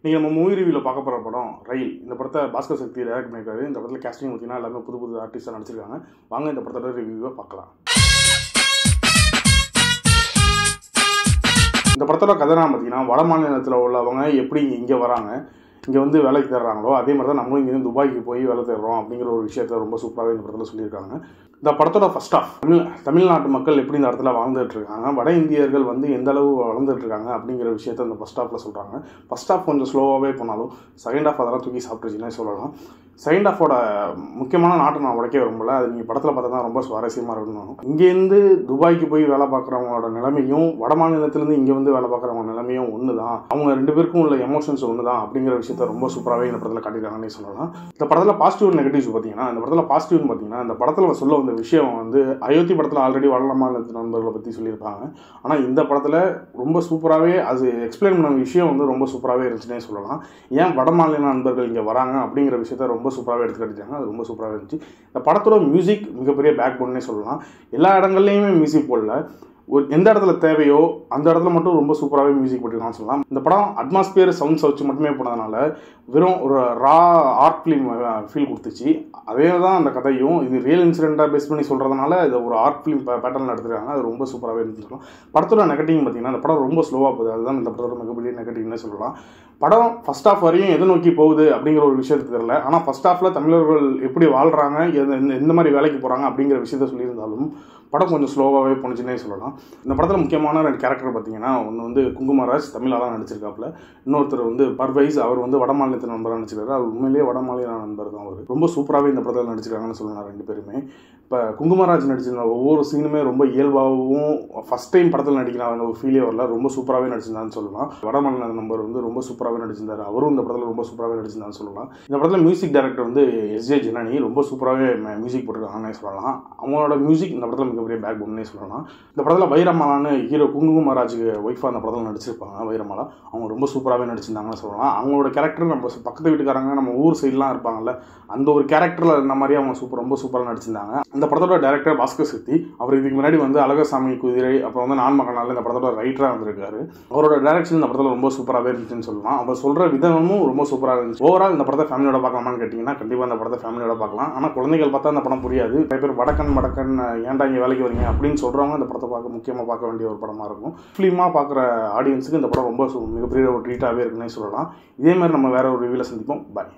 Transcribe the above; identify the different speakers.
Speaker 1: இன்றைக்கி நம்ம மூவி ரிவியூவில் பார்க்க போகிற படம் ரயில். இந்த படத்தை பாஸ்கர் சக்தி டைரக்ட் பண்ணியிருக்காரு. இந்த படத்தில் கேஸ்டிங் பார்த்தீங்கன்னா எல்லாமே புது புது ஆர்டிஸ்டாக நடிச்சிருக்காங்க. வாங்க இந்த படத்தோட ரிவ்யூவை பார்க்கலாம். இந்த படத்தோட கதைனா பார்த்தீங்கன்னா வட மாநிலத்தில் உள்ளவங்க எப்படி இங்கே வராங்க இங்கே வந்து வேலைக்கு தர்றாங்களோ அதே மாதிரி தான் நம்மளும் இங்கேருந்து துபாய்க்கு போய் வேலை தேடுறோம் அப்படிங்கிற ஒரு விஷயத்த ரொம்ப சூப்பராகவே இந்த படத்தில் சொல்லியிருக்காங்க. இந்த படத்தோட ஃபர்ஸ்ட் ஆஃப் தமிழ் தமிழ்நாட்டு மக்கள் எப்படி இந்த இடத்துல வாழ்ந்துட்டு இருக்காங்க வட இந்தியர்கள் வந்து எந்த அளவு வளர்ந்துட்டு இருக்காங்க அப்படிங்கிற விஷயத்த இந்த ஃபர்ஸ்ட் ஆஃபில் சொல்கிறாங்க ஃபர்ஸ்ட் ஆஃப் கொஞ்சம் ஸ்லோவாகவே போனாலும் செகண்ட் ஆஃப் அதெல்லாம் தூக்கி சாப்பிட்டுச்சுன்னே சொல்லலாம். செகண்ட் ஆஃபோட முக்கியமான நாட்டை நான் உடைக்க விரும்பல. அது நீங்கள் படத்தில் பார்த்தா தான் ரொம்ப சுவாரஸ்யமாக இருக்கணும் இங்கேருந்து துபாய்க்கு போய் வேலை பார்க்குறவங்களோட நிலைமையும் வட மாநிலத்திலேருந்து இங்கே வந்து வேலை பார்க்குறவங்க நிலைமையும் ஒன்று தான் அவங்க ரெண்டு பேருக்கும் உள்ள எமோஷன்ஸ் ஒன்று தான் அப்படிங்கிற விஷயத்த ரொம்ப சூப்பராகவே இந்த படத்தில் காட்டியிருக்காங்கன்னு சொல்லலாம். இந்த படத்தில் பாசிட்டிவ் நெகட்டிவ்ஸ் பார்த்தீங்கன்னா இந்த படத்தில் பாசிட்டிவ்னு பார்த்தீங்கன்னா இந்த படத்தில் சொல்ல வந்த விஷயம் வந்து அயோத்தி படத்தில் ஆல்ரெடி வட மாநிலத்து நண்பர்களை பற்றி சொல்லியிருப்பாங்க. ஆனால் இந்த படத்தில் ரொம்ப சூப்பராகவே அது எக்ஸ்பிளைன் பண்ண விஷயம் வந்து ரொம்ப சூப்பராகவே இருந்துச்சுன்னே சொல்லலாம். ஏன் வட மாநில நண்பர்கள் இங்கே வராங்க அப்படிங்கிற விஷயத்த ரொம்ப சூப்பராகவே எடுத்துக்கிட்டாங்க அது ரொம்ப சூப்பராக இருந்துச்சு. இந்த படத்தோட மியூசிக் மிகப்பெரிய பேக் போன்னே சொல்லலாம். எல்லா இடங்கள்லையுமே மியூசிக் போடல. ஒரு எந்த இடத்துல தேவையோ அந்த இடத்துல மட்டும் ரொம்ப சூப்பராகவே மியூசிக் போட்டிருக்கான்னு சொல்லலாம். இந்த படம் அட்மாஸ்பியர் சவுண்ட்ஸ் வச்சு மட்டுமே போனதுனால வெறும் ஒரு ரா ஆர்ட் ஃபிலிம் ஃபீல் கொடுத்துச்சு. அதே தான் அந்த கதையும். இது ரியல் இன்சிடெண்ட்டாக பேஸ் பண்ணி சொல்கிறதுனால இதை ஒரு ஆர்ட் ஃபிலிம் பேட்டர்னில் எடுத்துருக்காங்க. அது ரொம்ப சூப்பராகவே இருந்துச்சு படத்தோட நெகட்டிவ் பார்த்தீங்கன்னா அந்த படம் ரொம்ப ஸ்லோவாக போகுது. அதுதான் இந்த படத்தோட மிகப்பெரிய நெகட்டிவ்னே சொல்லலாம். படம் ஃபஸ்ட் ஆஃப் வரையும் எதை நோக்கி போகுது அப்படிங்கிற ஒரு விஷயத்துக்கு தெரியல. ஆனால் ஃபஸ்ட் ஆஃபில் தமிழர்கள் எப்படி வாழ்கிறாங்க எந்த மாதிரி வேலைக்கு போகிறாங்க அப்படிங்கிற விஷயத்த சொல்லியிருந்தாலும் படம் கொஞ்சம் ஸ்லோவாகவே போணுச்சுன்னே சொல்லலாம். இந்த படத்தில் முக்கியமான ரெண்டு கேரக்டர் பார்த்தீங்கன்னா ஒன்று வந்து குங்குமராஜ் தமிழாலாம் நடிச்சிருக்காப்புல. இன்னொருத்தர் வந்து பர்வைஸ் அவர் வந்து வட நண்பராக நடிச்சிருக்காரு. அவர் உண்மையிலேயே வட மாநில நண்பர் தான் அவர். ரொம்ப சூப்பராகவே இந்த படத்தில் நடிச்சிருக்காங்கன்னு சொல்லலாம் ரெண்டு பேருமே. இப்போ குங்குமராஜ் நடிச்சிருந்த ஒவ்வொரு சீனுமே ரொம்ப இயல்பாகவும் ஃபஸ்ட் டைம் படத்தில் நடிக்கிறாங்க ஒரு ஃபீலே வரல. ரொம்ப சூப்பராகவே நடிச்சிருந்தான்னு சொல்லலாம். வட மாநில நண்பர் வந்து ரொம்ப சூப்பராக சூப்பராகவே நடிச்சிருந்தார். அவரும் இந்த படத்தில் ரொம்ப சூப்பராகவே நடிச்சிருந்தான்னு சொல்லலாம். இந்த படத்தில் மியூசிக் டைரக்டர் வந்து எஸ் ஜே ஜனனி ரொம்ப சூப்பராகவே மியூசிக் போட்டிருக்காங்கன்னே சொல்லலாம். அவங்களோட மியூசிக் இந்த படத்தில் மிகப்பெரிய பேக் போன்னே சொல்லலாம். இந்த படத்தில் வைரமாலான்னு ஹீரோ குங்குமராஜுக்கு ஒய்ஃபாக அந்த படத்தில் நடிச்சிருப்பாங்க வைரமாலா அவங்க ரொம்ப சூப்பராகவே நடிச்சிருந்தாங்கன்னு சொல்லலாம். அவங்களோட கேரக்டர் நம்ம பக்கத்து வீட்டுக்காரங்க நம்ம ஊர் சைட்லாம் இருப்பாங்கல்ல அந்த ஒரு கேரக்டரில் இருந்த மாதிரி அவங்க சூப்பர் ரொம்ப சூப்பராக நடிச்சிருந்தாங்க. இந்த படத்தோட டேரக்டர் பாஸ்கர் சக்தி அவர் இதுக்கு முன்னாடி வந்து அழகசாமி குதிரை அப்புறம் வந்து நான் மகனால் இந்த படத்தோட ரைட்டராக வந்திருக்காரு. அவரோட டேரக்ஷன் இந்த படத்தில் ரொம்ப சூப்பராகவே இருந்துச்சுன்னு சொல்லலாம். அவர் சொல்கிற விதமும் ரொம்ப சூப்பராக இருந்துச்சு. ஓவரால் இந்த படத்தை ஃபேமிலியோட பார்க்கலாமான்னு கேட்டிங்கன்னா கண்டிப்பாக இந்த படத்தை ஃபேமிலியோட பார்க்கலாம். ஆனால் குழந்தைகள் பார்த்தா அந்த படம் புரியாது. நிறைய பேர் வடக்கன் வடக்கன் ஏன்டா இங்கே வேலைக்கு வரீங்க அப்படின்னு சொல்கிறவங்க இந்த படத்தை பார்க்க முக்கியமாக பார்க்க வேண்டிய ஒரு படமாக இருக்கும். ஃபிலிமாக பார்க்குற ஆடியன்ஸுக்கு இந்த படம் ரொம்ப மிகப்பெரிய ஒரு ட்ரீட்டாகவே இருக்குன்னே சொல்லலாம். இதே மாதிரி நம்ம வேற ஒரு ரிவியூவில் சந்திப்போம். பாய்